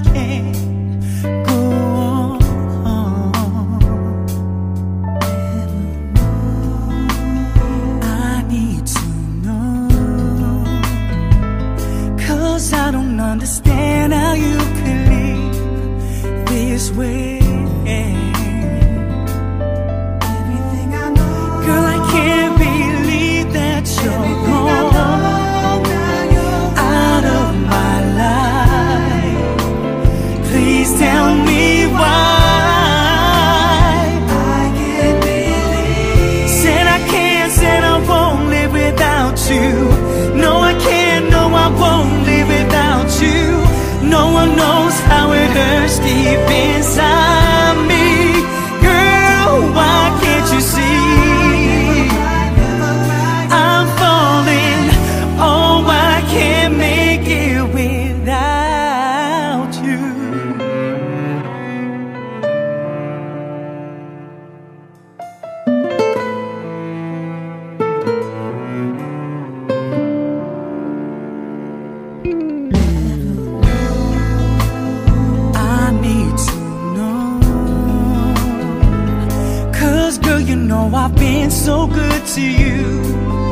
can't go on. I need to. Cause I don't understand how you can leave this way. deep pensar. I've been so good to you.